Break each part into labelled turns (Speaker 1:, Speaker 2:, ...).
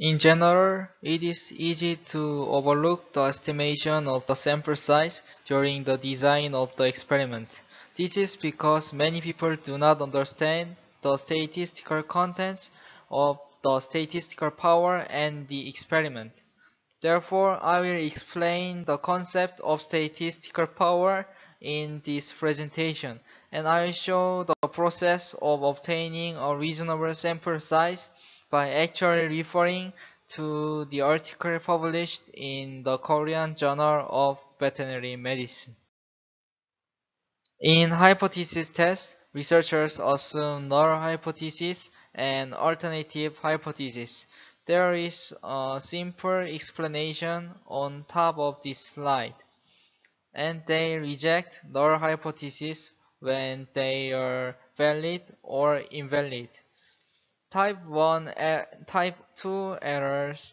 Speaker 1: In general, it is easy to overlook the estimation of the sample size during the design of the experiment. This is because many people do not understand the statistical contents of the statistical power and the experiment. Therefore, I will explain the concept of statistical power in this presentation, and I will show the process of obtaining a reasonable sample size by actually referring to the article published in the Korean Journal of Veterinary Medicine. In hypothesis test, researchers assume null hypothesis and alternative hypothesis. There is a simple explanation on top of this slide, and they reject null hypothesis when they are valid or invalid. Type 1 type 2 errors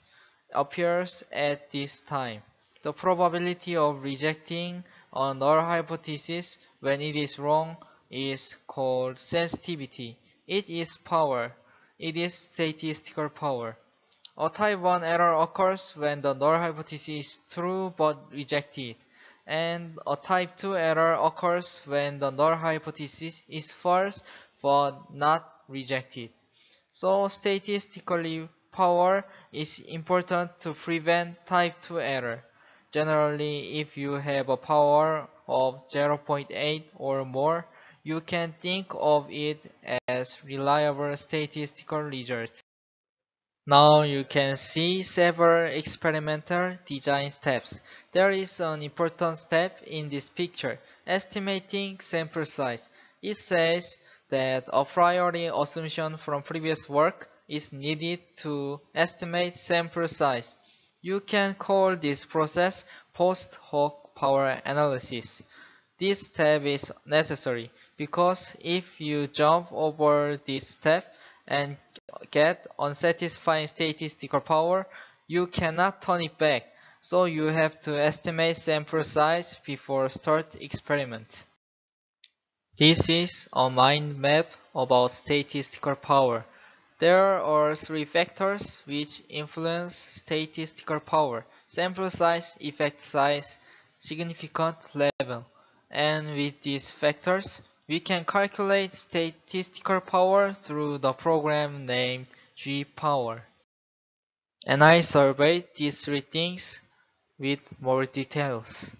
Speaker 1: appears at this time. The probability of rejecting a null hypothesis when it is wrong is called sensitivity. It is power. It is statistical power. A type 1 error occurs when the null hypothesis is true but rejected. And a type 2 error occurs when the null hypothesis is false but not rejected. So statistically power is important to prevent type 2 error. Generally, if you have a power of 0.8 or more, you can think of it as reliable statistical result. Now you can see several experimental design steps. There is an important step in this picture, estimating sample size. It says that a priori assumption from previous work is needed to estimate sample size. You can call this process post hoc power analysis. This step is necessary because if you jump over this step and get unsatisfying statistical power, you cannot turn it back. So you have to estimate sample size before start experiment. This is a mind map about statistical power. There are three factors which influence statistical power. Sample size, effect size, significant level. And with these factors, we can calculate statistical power through the program named G-Power. And I surveyed these three things with more details.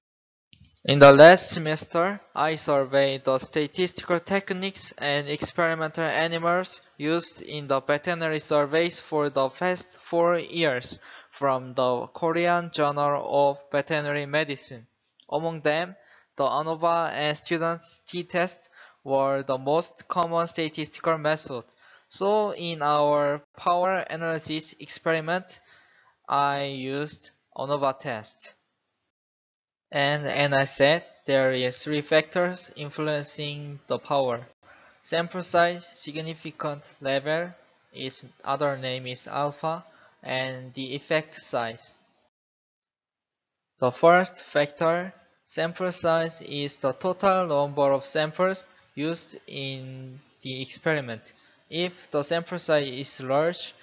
Speaker 1: In the last semester, I surveyed the statistical techniques and experimental animals used in the veterinary surveys for the past four years from the Korean Journal of Veterinary Medicine. Among them, the ANOVA and students t-test were the most common statistical method. So in our power analysis experiment, I used ANOVA test. And as I said, there is three factors influencing the power. Sample size, significant level, its other name is alpha, and the effect size. The first factor, sample size, is the total number of samples used in the experiment. If the sample size is large,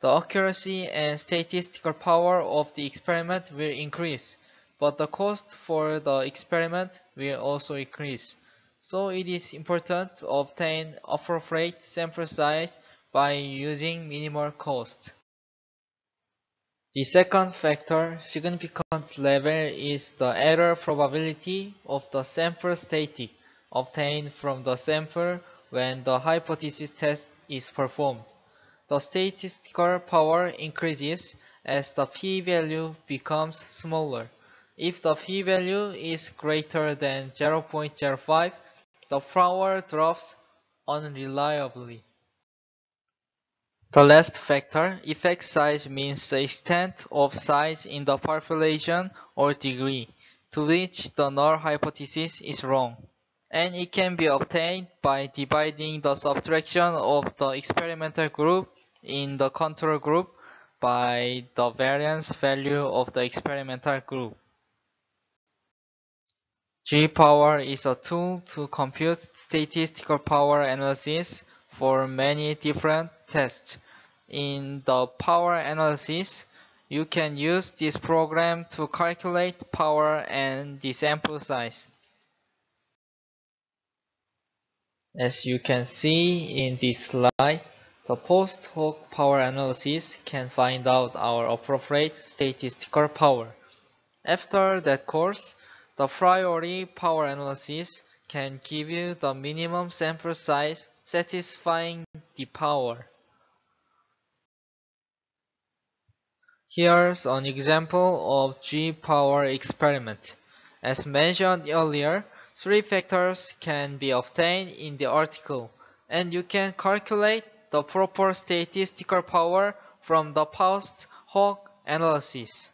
Speaker 1: the accuracy and statistical power of the experiment will increase but the cost for the experiment will also increase. So it is important to obtain appropriate sample size by using minimal cost. The second factor, significant level, is the error probability of the sample static obtained from the sample when the hypothesis test is performed. The statistical power increases as the p-value becomes smaller. If the p-value is greater than 0.05, the power drops unreliably. The last factor, effect size means the extent of size in the population or degree to which the null hypothesis is wrong. And it can be obtained by dividing the subtraction of the experimental group in the control group by the variance value of the experimental group. G-power is a tool to compute statistical power analysis for many different tests. in the power analysis, you can use this program to calculate power and the sample size. As you can see in this slide, the post hoc power analysis can find out our appropriate statistical power. After that course, the priori power analysis can give you the minimum sample size satisfying the power. Here's an example of G-power experiment. As mentioned earlier, three factors can be obtained in the article, and you can calculate the proper statistical power from the post hoc analysis.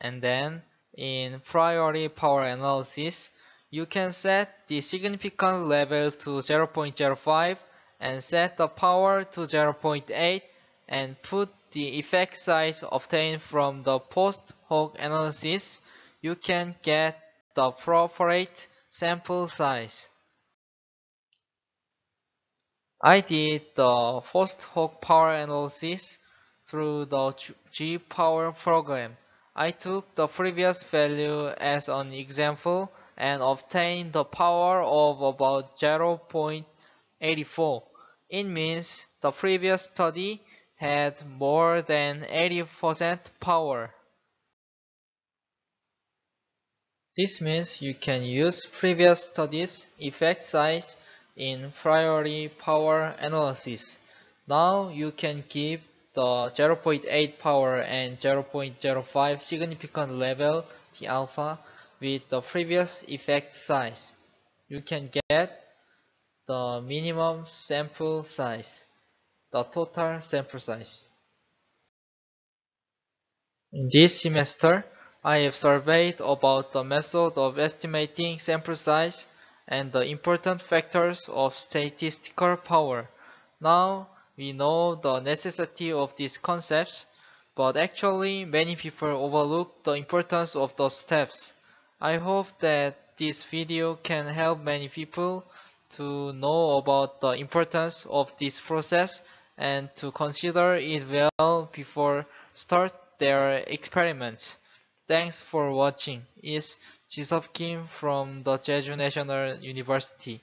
Speaker 1: And then, in priori power analysis, you can set the significant level to 0.05 and set the power to 0.8 and put the effect size obtained from the post hoc analysis, you can get the appropriate sample size. I did the post hoc power analysis through the G-Power program. I took the previous value as an example and obtained the power of about 0.84. It means the previous study had more than 80% power. This means you can use previous studies effect size in priori power analysis. Now you can give the 0.8 power and 0.05 significant level the alpha with the previous effect size. You can get the minimum sample size, the total sample size. In this semester, I have surveyed about the method of estimating sample size and the important factors of statistical power. Now, we know the necessity of these concepts, but actually many people overlook the importance of those steps. I hope that this video can help many people to know about the importance of this process and to consider it well before start their experiments. Thanks for watching. Is Jisup Kim from the Jeju National University.